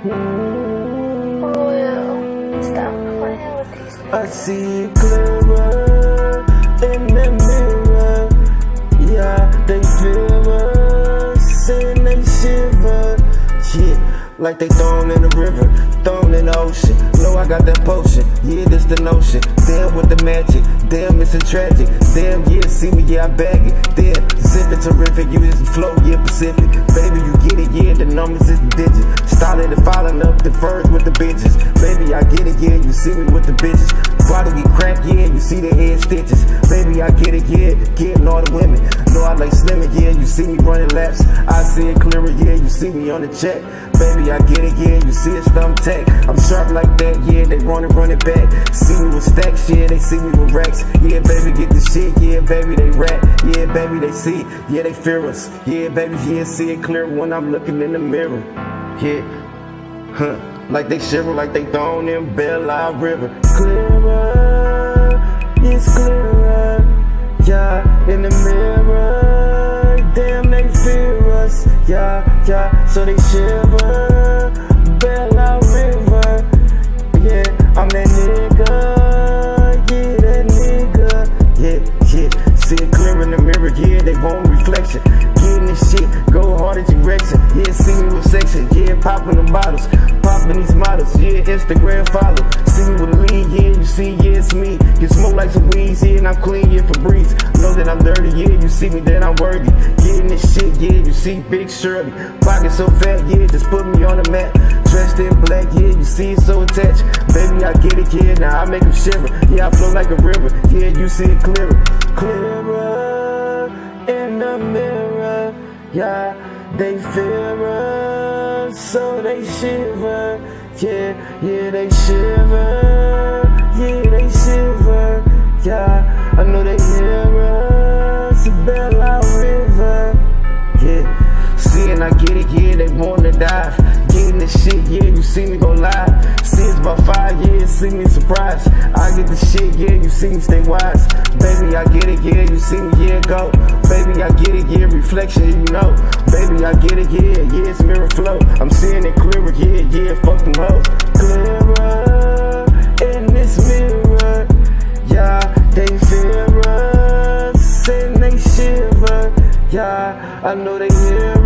Stop playing with these. I see it clearer like they thrown in the river, thrown in the ocean. Know I got that potion. Yeah, this the notion. Damn with the magic. Damn, it's a tragic. Damn, yeah, see me, yeah, I bag it. Damn, zipping terrific. You just flow, yeah, Pacific. Baby, you get it, yeah, the numbers is the digits. Started to filing up the furs with the bitches. Baby, I get it, yeah, you see me with the bitches. Body we crack, yeah, you see the head stitches. Baby, I get it, yeah, getting all the women. Know I like slimming, yeah, you see me running laps. I see it clearer, yeah, you see me on the check. Baby, I get it, yeah, you see it thumb tech. I'm sharp like that, yeah, they run it, run it back. See me with stacks, yeah, they see me with racks. Yeah, baby, get the shit, yeah, baby, they rap. Yeah, baby, they see, yeah, they fear us. Yeah, baby, yeah, see it clear when I'm looking in the mirror. Yeah, huh, like they shiver, like they thrown in Belle Isle River. Clearer, it's clearer, so they shiver. Belle Isle River, yeah, I'm that nigga, yeah, that nigga, yeah, yeah. See it clear in the mirror, yeah, they want reflection. Getting this shit, go hard as erection. Yeah, see me with section, yeah, popping them bottles, popping these models, yeah, Instagram follow. See me with lean, yeah, you see, yeah, it's me. Get smoke like some weeds, yeah, and I'm clean, yeah, for breeze. That I'm dirty, yeah, you see me, that I'm worthy. Getting this shit, yeah, you see Big Shirley. Pocket so fat, yeah, just put me on the map. Dressed in black, yeah, you see it so attached. Baby, I get it, yeah, now I make them shiver. Yeah, I flow like a river, yeah, you see it clearer. Clearer in the mirror, yeah, they fear us, so they shiver. Yeah, yeah, they shiver. Yeah, they shiver. Yeah, I know they hear us. Dive. Getting the shit, yeah, you see me go live. It's about five years, see me surprised. I get the shit, yeah, you see me stay wise. Baby, I get it, yeah, you see me, yeah, go. Baby, I get it, yeah, reflection, you know. Baby, I get it, yeah, yeah, it's mirror flow. I'm seeing it clearer, yeah, yeah, fuck them hoes. Clearer in this mirror, yeah, they fear us and they shiver, yeah, I know they hear